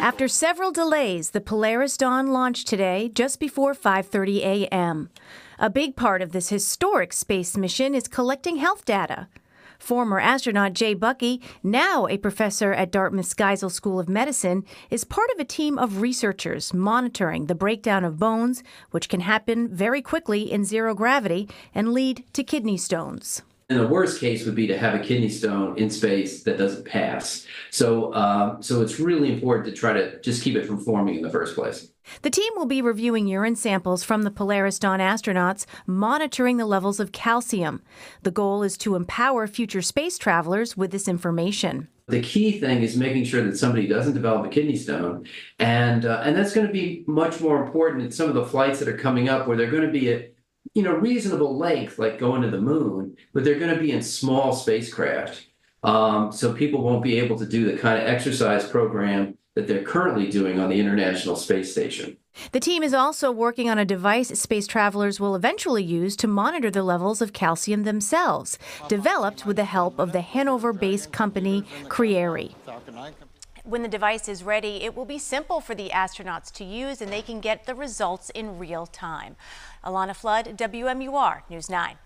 After several delays, the Polaris Dawn launched today just before 5:30 a.m. A big part of this historic space mission is collecting health data. Former astronaut Jay Buckey, now a professor at Dartmouth's Geisel School of Medicine, is part of a team of researchers monitoring the breakdown of bones, which can happen very quickly in zero gravity and lead to kidney stones. And the worst case would be to have a kidney stone in space that doesn't pass. So, uh, so it's really important to try to just keep it from forming in the first place. The team will be reviewing urine samples from the Polaris Dawn astronauts, monitoring the levels of calcium. The goal is to empower future space travelers with this information. The key thing is making sure that somebody doesn't develop a kidney stone, and uh, and that's going to be much more important in some of the flights that are coming up, where they're going to be at you know reasonable length, like going to the moon, but they're going to be in small spacecraft, um, so people won't be able to do the kind of exercise program that they're currently doing on the International Space Station. The team is also working on a device space travelers will eventually use to monitor the levels of calcium themselves, developed with the help of the Hanover based company Creare. When the device is ready, it will be simple for the astronauts to use and they can get the results in real time. Alana Flood, WMUR News 9.